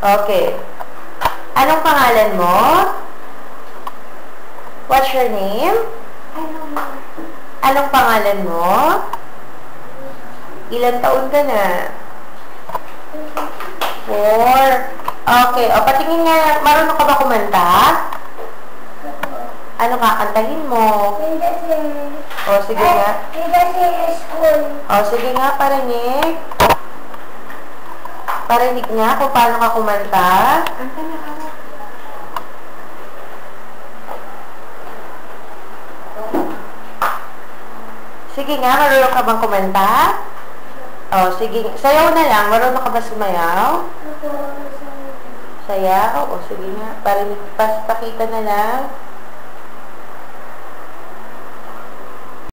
Okay. Anong pangalan mo? What's your name? Anong pangalan mo? Ilan taon ka na? Four. Okay. O, patingin nga. Marunong ka ba kumanta? Ano kakantahin mo? O, sige nga. O, sige nga, parinig. Parinig nga kung paano ka kumanta. Sige nga, marunong ka bang kumanta? O, sige. Sayaw na lang. Marunong ka ba sumayaw? Sayaw? O, sige nga. Parinig, pas, pakita na lang.